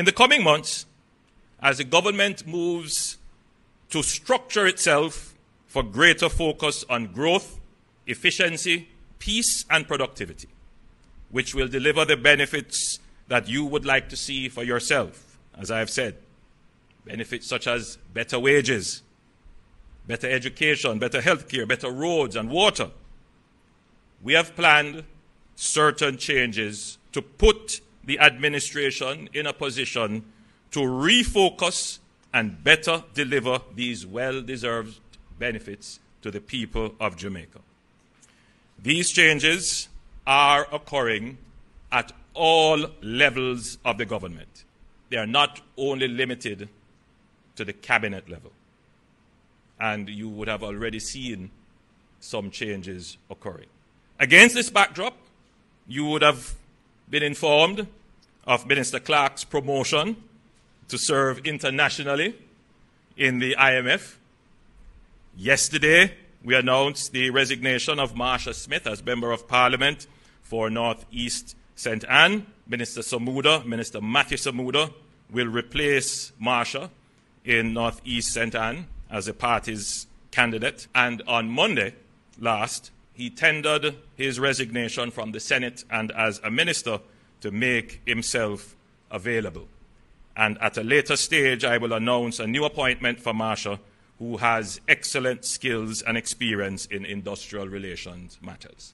In the coming months, as the government moves to structure itself for greater focus on growth, efficiency, peace, and productivity, which will deliver the benefits that you would like to see for yourself, as I have said. Benefits such as better wages, better education, better health care, better roads and water. We have planned certain changes to put the administration in a position to refocus and better deliver these well deserved benefits to the people of Jamaica. These changes are occurring at all levels of the government. They are not only limited to the cabinet level. And you would have already seen some changes occurring. Against this backdrop, you would have been informed of Minister Clarke's promotion to serve internationally in the IMF. Yesterday, we announced the resignation of Marsha Smith as Member of Parliament for North East St. Ann. Minister Samuda, Minister Matthew Samuda, will replace Marsha in North East St. Ann as the party's candidate. And on Monday last, he tendered his resignation from the Senate and as a minister to make himself available. And at a later stage, I will announce a new appointment for Marsha, who has excellent skills and experience in industrial relations matters.